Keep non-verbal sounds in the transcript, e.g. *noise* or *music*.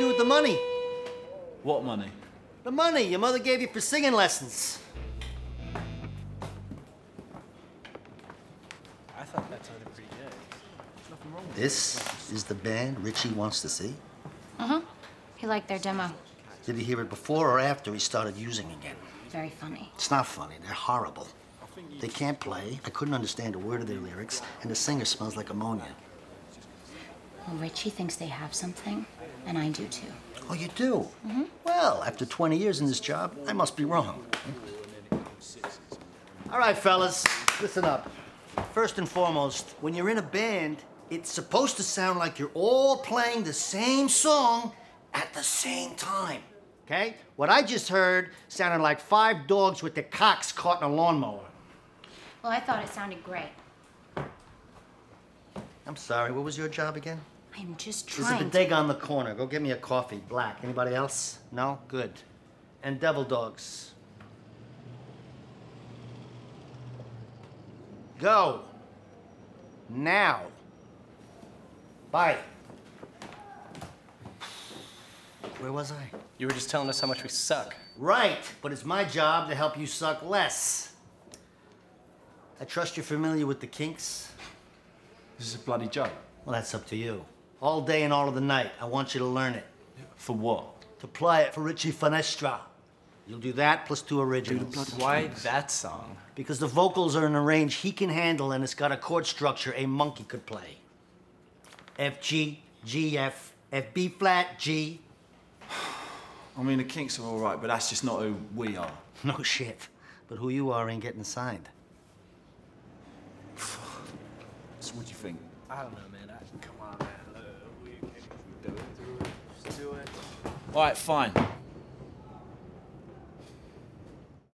do with the money? What money? The money your mother gave you for singing lessons. I thought that sounded pretty good. There's Nothing wrong. with This is the band Richie wants to see? Uh-huh. He liked their demo. Did he hear it before or after he started using again? Very funny. It's not funny. They're horrible. They can't play. I couldn't understand a word of their lyrics, and the singer smells like ammonia. Well, Richie thinks they have something, and I do too. Oh, you do? Mm-hmm. Well, after 20 years in this job, I must be wrong. All right, fellas, listen up. First and foremost, when you're in a band, it's supposed to sound like you're all playing the same song at the same time. Okay? What I just heard sounded like five dogs with their cocks caught in a lawnmower. Well, I thought it sounded great. I'm sorry, what was your job again? I'm just There's a trying to... bodega on the corner. Go get me a coffee, black. Anybody else? No? Good. And devil dogs. Go. Now. Bye. Where was I? You were just telling us how much we suck. Right, but it's my job to help you suck less. I trust you're familiar with the Kinks. This is a bloody joke. Well, that's up to you. All day and all of the night, I want you to learn it. For what? To play it for Richie Finestra. You'll do that plus two originals. Why that song? Because the vocals are in a range he can handle and it's got a chord structure a monkey could play. F G, G F, F B flat, G. *sighs* I mean, the Kinks are all right, but that's just not who we are. *laughs* No shit. But who you are ain't getting signed. *sighs* So what do you think? I don't know, man. I, come on, man. Look, we can do it. Just do it. All right, fine.